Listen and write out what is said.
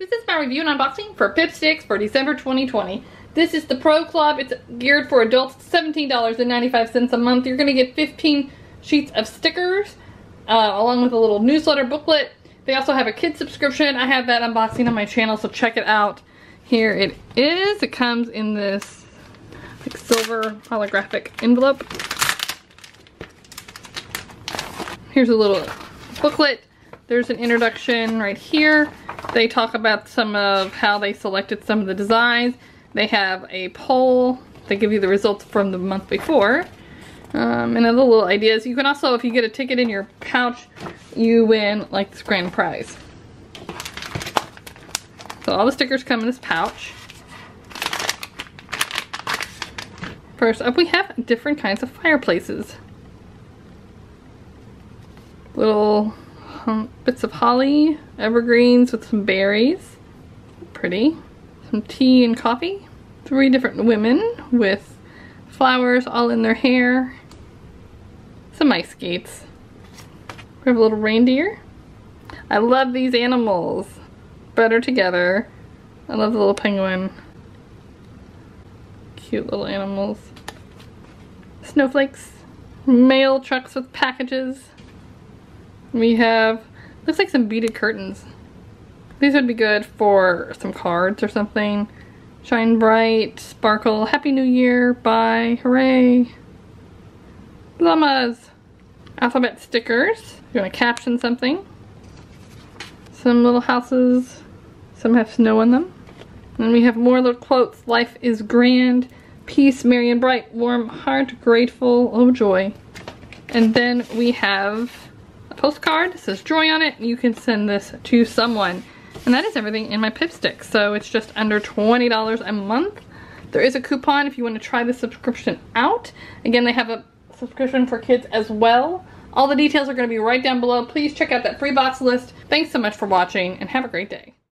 This is my review and unboxing for Pipsticks for December 2020. This is the Pro Club. It's geared for adults. $17.95 a month. You're going to get 15 sheets of stickers uh, along with a little newsletter booklet. They also have a kid subscription. I have that unboxing on my channel, so check it out. Here it is. It comes in this like, silver holographic envelope. Here's a little booklet. There's an introduction right here. They talk about some of how they selected some of the designs. They have a poll. They give you the results from the month before. Um, and other little ideas. You can also, if you get a ticket in your pouch, you win like this grand prize. So all the stickers come in this pouch. First up, we have different kinds of fireplaces. Little bits of holly, evergreens with some berries. Pretty. Some tea and coffee. Three different women with flowers all in their hair. Some ice skates. We have a little reindeer. I love these animals. Better together. I love the little penguin. Cute little animals. Snowflakes. Mail trucks with packages. We have, looks like some beaded curtains. These would be good for some cards or something. Shine bright, sparkle, happy new year, bye, hooray. Llamas. Alphabet stickers. You want to caption something. Some little houses. Some have snow on them. And we have more little quotes. Life is grand. Peace, merry and bright. Warm heart, grateful, oh joy. And then we have postcard. It says joy on it. You can send this to someone. And that is everything in my Pipstick. So it's just under $20 a month. There is a coupon if you want to try the subscription out. Again, they have a subscription for kids as well. All the details are going to be right down below. Please check out that free box list. Thanks so much for watching and have a great day.